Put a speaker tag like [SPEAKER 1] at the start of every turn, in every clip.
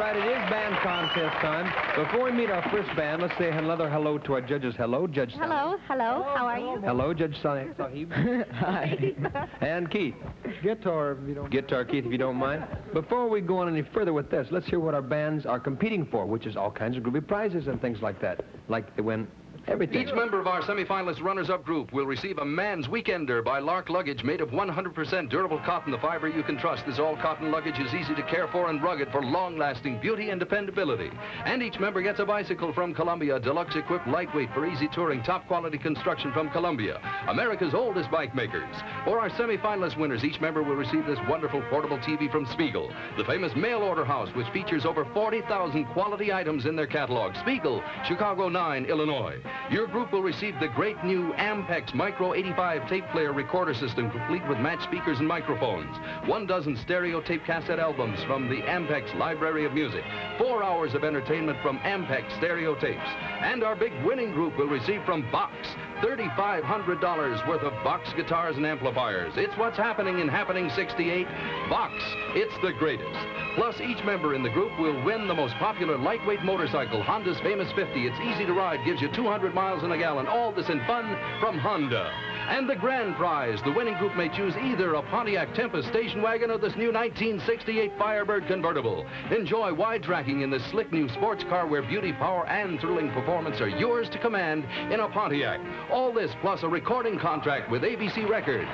[SPEAKER 1] right, it is band contest time. Before we meet our first band, let's say another hello to our judges. Hello, Judge Sally.
[SPEAKER 2] Hello, hello, how are you?
[SPEAKER 1] Hello, Judge Sahib.
[SPEAKER 3] Hi.
[SPEAKER 1] and Keith.
[SPEAKER 3] Guitar, if you don't.
[SPEAKER 1] Guitar, Keith, if you don't mind. Before we go on any further with this, let's hear what our bands are competing for, which is all kinds of groovy prizes and things like that. Like they win everything.
[SPEAKER 4] Each member of our semifinalist runners-up group will receive a man's weekender by Lark Luggage made of 100% durable cotton, the fiber you can trust. This all-cotton luggage is easy to care for and rugged for long-lasting beauty and dependability. And each member gets a bicycle from Columbia, deluxe-equipped, lightweight for easy touring, top-quality construction from Columbia, America's oldest bike makers. For our semifinalist winners, each member will receive this wonderful portable TV from Spiegel, the famous mail-order house which features over 40,000 quality items in their catalog. Spiegel, Chicago 9, Illinois. Your group will receive the great new Ampex Micro 85 tape player recorder system complete with matched speakers and microphones. One dozen stereo tape cassette albums from the Ampex Library of Music. Four hours of entertainment from Ampex stereo tapes. And our big winning group will receive from Vox $3,500 worth of Vox guitars and amplifiers. It's what's happening in Happening 68. Vox, it's the greatest. Plus, each member in the group will win the most popular lightweight motorcycle, Honda's famous 50. It's easy to ride, gives you 200 miles in a gallon. All this in fun from Honda. And the grand prize, the winning group may choose either a Pontiac Tempest station wagon or this new 1968 Firebird convertible. Enjoy wide tracking in this slick new sports car where beauty, power, and thrilling performance are yours to command in a Pontiac. All this plus a recording contract with ABC Records.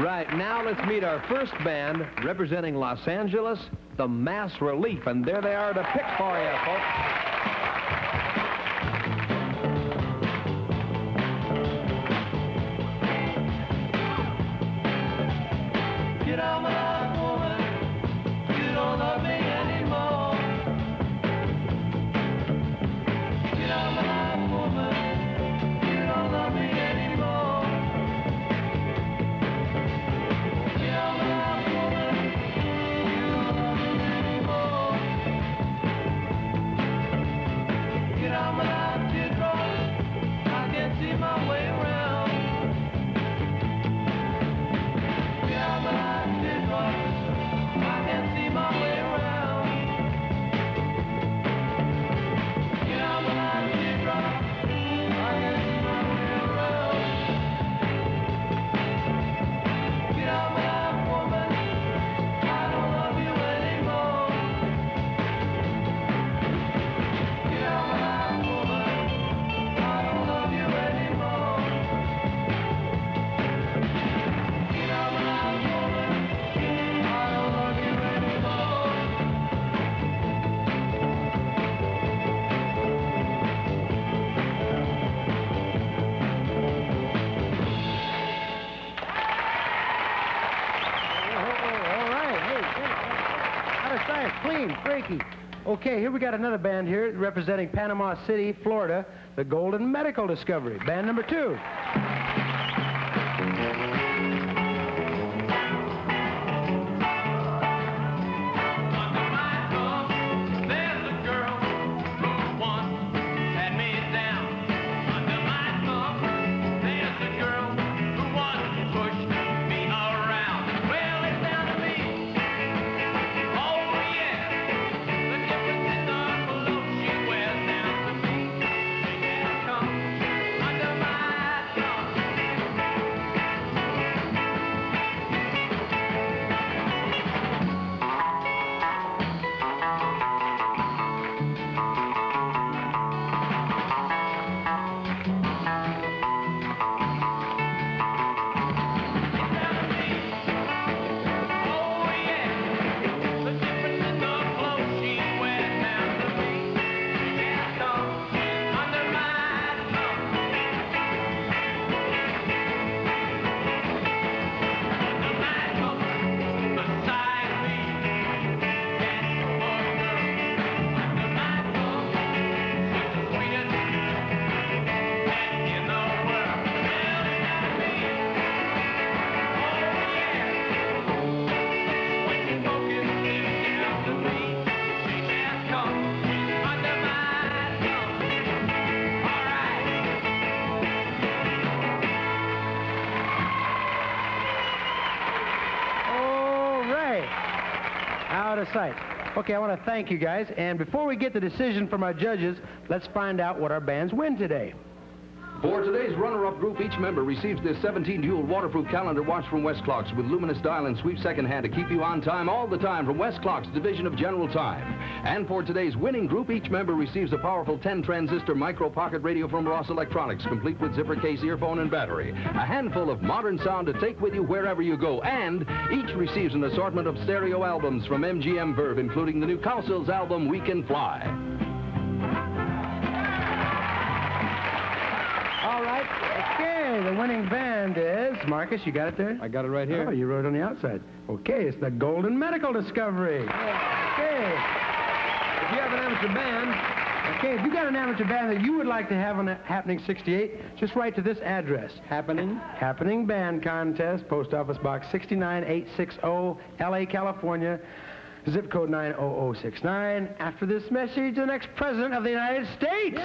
[SPEAKER 1] Right, now let's meet our first band representing Los Angeles, the Mass Relief. And there they are to pick for you, folks.
[SPEAKER 5] Get out my
[SPEAKER 3] Okay, here we got another band here representing Panama City, Florida, the Golden Medical Discovery. Band number two.
[SPEAKER 5] Okay, I want to thank you guys. And before we get the decision from our judges, let's find out what our bands win today.
[SPEAKER 4] For today's runner-up group, each member receives this 17-dual waterproof calendar watch from Westclox with luminous dial and sweep second hand to keep you on time all the time from Westclox Division of General Time. And for today's winning group, each member receives a powerful 10-transistor micro pocket radio from Ross Electronics, complete with zipper case, earphone, and battery. A handful of modern sound to take with you wherever you go. And each receives an assortment of stereo albums from MGM Verve, including the new Cowsills album, We Can Fly.
[SPEAKER 5] Okay, the winning band is Marcus. You got it there?
[SPEAKER 1] I got it right here.
[SPEAKER 5] Oh, you wrote it on the outside. Okay, it's the Golden Medical Discovery. Okay.
[SPEAKER 1] If you have an amateur band,
[SPEAKER 5] Okay, if you got an amateur band that you would like to have on a Happening 68, just write to this address.
[SPEAKER 1] happening.
[SPEAKER 5] Happening Band Contest, Post Office Box 69860, L.A., California, zip code 90069. After this message, the next President of the United States.